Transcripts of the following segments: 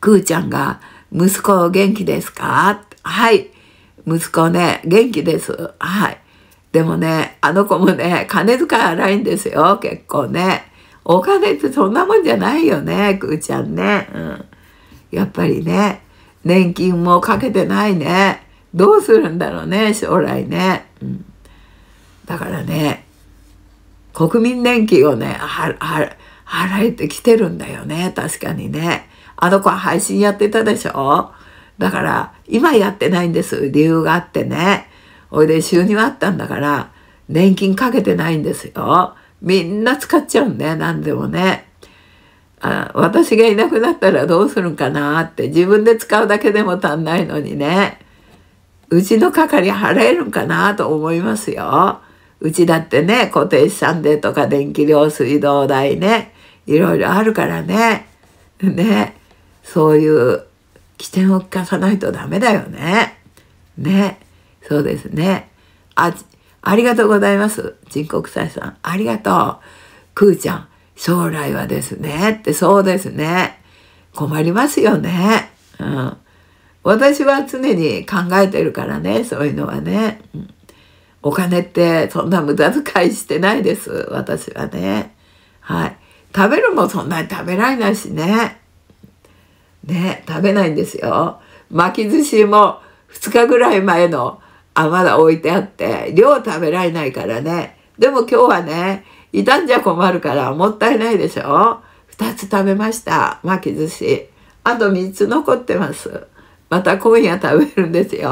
くーちゃんが、息子元気ですかはい。息子ね、元気です。はい。でもね、あの子もね、金遣い荒いんですよ、結構ね。お金ってそんなもんじゃないよね、くーちゃんね。うん。やっぱりね、年金もかけてないね。どうするんだろうね、将来ね。うん。だからね、国民年金をね、払えてきてるんだよね、確かにね。あの子は配信やってたでしょ？だから、今やってないんです。理由があってね。おいで収入あったんだから、年金かけてないんですよ。みんな使っちゃうんね、何でもね。あ私がいなくなったらどうするんかなって自分で使うだけでも足んないのにね。うちの係払えるんかなと思いますよ。うちだってね、固定資産税とか電気料水道代ね、いろいろあるからね。ね。そういう起点を聞かさないとダメだよね。ね。そうですね。あ、ありがとうございます。人国際さん。ありがとう。くーちゃん、将来はですね。ってそうですね。困りますよね。うん。私は常に考えてるからね、そういうのはね。うん、お金ってそんな無駄遣いしてないです。私はね。はい。食べるもそんなに食べられないしね。ね、食べないんですよ。巻き寿司も2日ぐらい前のあまだ置いてあって量食べられないからね。でも今日はね傷んじゃ困るからもったいないでしょ。2つ食べました巻き寿司。あと3つ残ってます。また今夜食べるんですよ。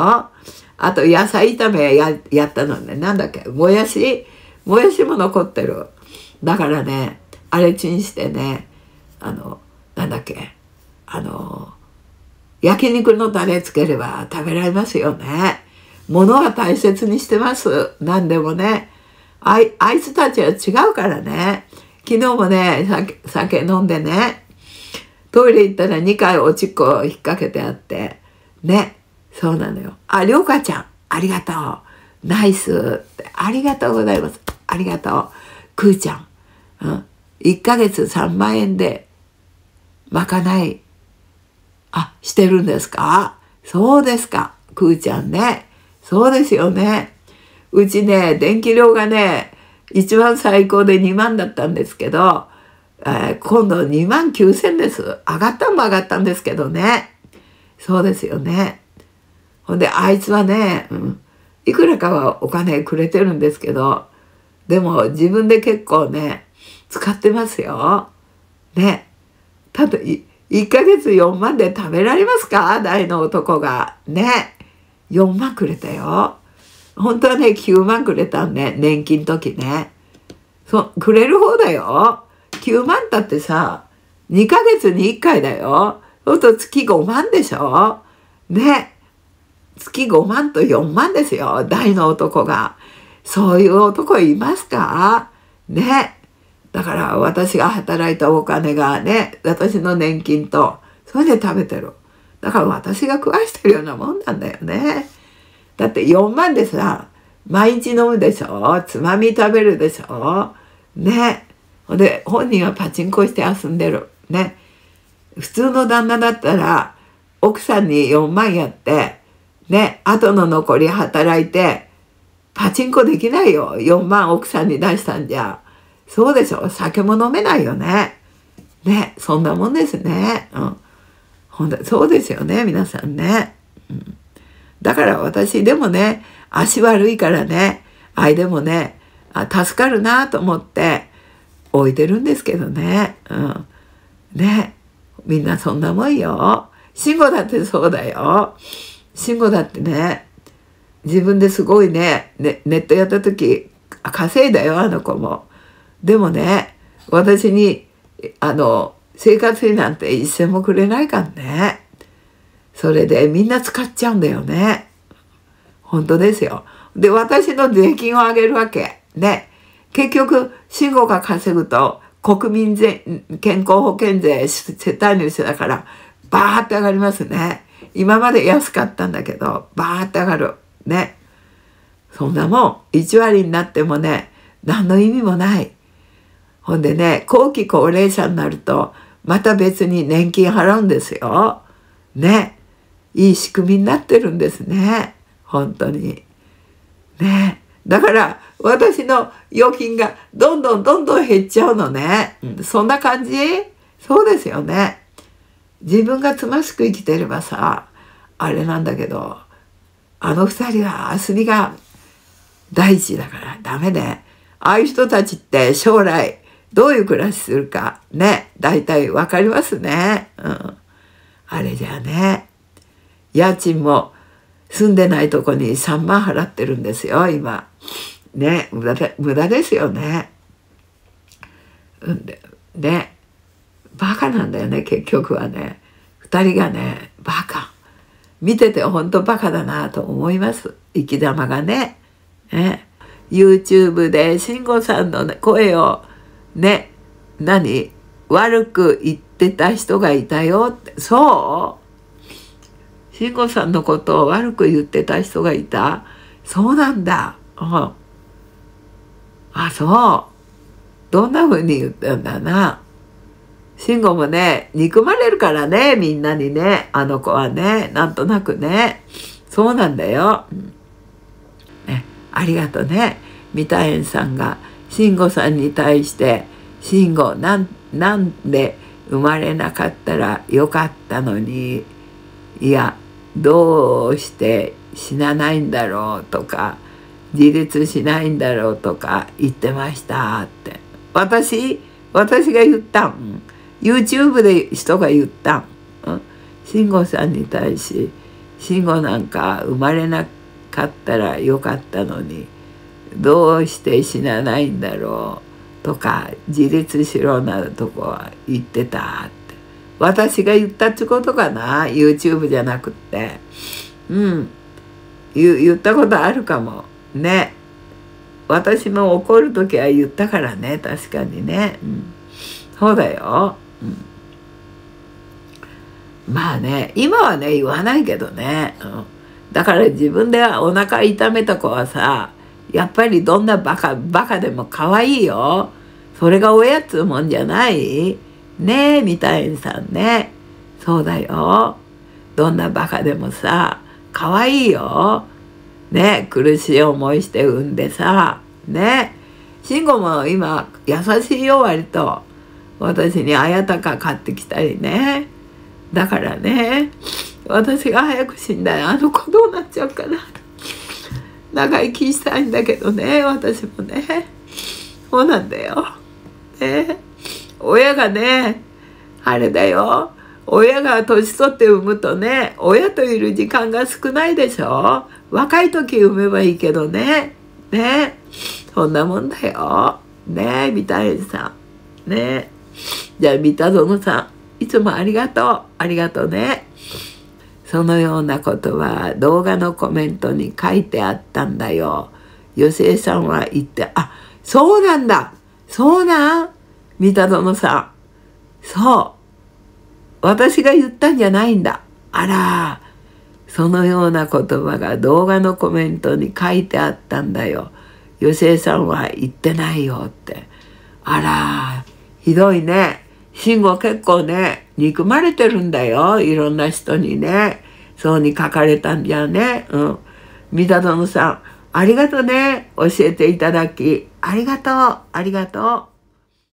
あと野菜炒めややったのね。なんだっけもやし？もやしも残ってる。だからねあれチンしてねあのなんだっけあの焼肉のタレつければ食べられますよね。物は大切にしてます。何でもね。あいあいつたちは違うからね。昨日もね酒、酒飲んでね、トイレ行ったら2回おちっこを引っ掛けてあって、ね。そうなのよ。あ、りょうかちゃん、ありがとう。ナイスって。ありがとうございます。ありがとう。くーちゃん。うん。1ヶ月3万円で、まかない、してるんですか？そうですか。くーちゃんね。そうですよね。うちね、電気量がね、一番最高で2万だったんですけど、えー、今度2万9000です。上がったも上がったんですけどね。そうですよね。ほんで、あいつはね、うん、いくらかはお金くれてるんですけど、でも自分で結構ね、使ってますよ。ね。ただ、1ヶ月4万で食べられますか？大の男が。ね。4万くれたよ。本当はね、9万くれたんね。年金時ね。そ、くれる方だよ。9万だってさ、2ヶ月に1回だよ。そうすると月5万でしょね。月5万と4万ですよ。大の男が。そういう男いますか？ね。だから私が働いたお金がね、私の年金と、それで食べてる。だから私が食わしてるようなもんなんだよね。だって4万でさ、毎日飲むでしょ？つまみ食べるでしょ？ね。ほんで、本人はパチンコして遊んでる。ね。普通の旦那だったら、奥さんに4万やって、ね、後の残り働いて、パチンコできないよ。4万奥さんに出したんじゃ。そうでしょ？酒も飲めないよね。ね、そんなもんですね。うん。ほんと、そうですよね、皆さんね。うん、だから私でもね、足悪いからね、あいでもね、あ助かるなと思って置いてるんですけどね。うん。ね。みんなそんなもんよ。慎吾だってそうだよ。慎吾だってね、自分ですごいね、ねネットやった時、稼いだよ、あの子も。でもね、私に、あの、生活費なんて一銭もくれないからね。それでみんな使っちゃうんだよね。本当ですよ。で、私の税金を上げるわけ。ね。結局、信号が稼ぐと、国民税、健康保険税、世帯主だから、バーって上がりますね。今まで安かったんだけど、バーって上がる。ね。そんなもん、1割になってもね、何の意味もない。ほんでね、後期高齢者になると、また別に年金払うんですよ。ね。いい仕組みになってるんですね。本当に。ね。だから私の預金がどんどんどんどん減っちゃうのね。そんな感じ？そうですよね。自分がつましく生きてればさ、あれなんだけど、あの二人は遊びが第一だからダメで、ああいう人たちって将来どういう暮らしするかね、大体わかりますね。うん。あれじゃあね、家賃も住んでないとこに3万払ってるんですよ、今。ね、無駄で無駄ですよね。うんで、ね、バカなんだよね、結局はね。二人がね、バカ。見てて本当バカだなと思います。生き玉がね。ね。YouTube で慎吾さんの、声をね、何？悪く言ってた人がいたよって。そう慎吾さんのことを悪く言ってた人がいたそうなんだ。うん。あ、そう。どんな風に言ったんだな。慎吾もね、憎まれるからね、みんなにね。あの子はね、なんとなくね。そうなんだよ。ね、ありがとね。三田園さんが慎吾さんに対して「慎吾なんなんで生まれなかったらよかったのにいやどうして死なないんだろう」とか「自立しないんだろう」とか言ってましたって。私私が言ったん。YouTube で人が言ったん。慎吾さんに対し「慎吾なんか生まれなかったらよかったのにどうして死なないんだろう？とか自立しろなとこは言ってたって。私が言ったってことかな？YouTube じゃなくって。うん。言ったことあるかも。ね。私も怒る時は言ったからね。確かにね、うん、そうだよ、うん、まあね今はね言わないけどね、うん、だから自分でお腹痛めた子はさやっぱりどんなバカ、バカでも可愛いよ。それが親っつうもんじゃないねえ、みたいにさんね。そうだよ。どんなバカでもさ、可愛いよ。ね苦しい思いして産んでさ。ね慎吾も今、優しいよ、割と。私にあやたか買ってきたりね。だからね、私が早く死んだらあの子どうなっちゃうかな。長生きしたいんだけどね私もね。そうなんだよ。ね。親がねあれだよ。親が年取って産むとね親といる時間が少ないでしょ。若い時産めばいいけどね。ね。そんなもんだよ。ね三田園さん。ね。じゃあ三田園さんいつもありがとう。ありがとうね。そのようなことは動画のコメントに書いてあったんだよ。よせいさんは言って、あ、そうなんだそうなん？三田園さん。そう。私が言ったんじゃないんだ。あら、そのような言葉が動画のコメントに書いてあったんだよ。よせいさんは言ってないよって。あら、ひどいね。慎吾結構ね、憎まれてるんだよ。いろんな人にね。そうに書かれたんじゃね。うん。三田殿さん、ありがとね。教えていただき。ありがとう。ありがとう。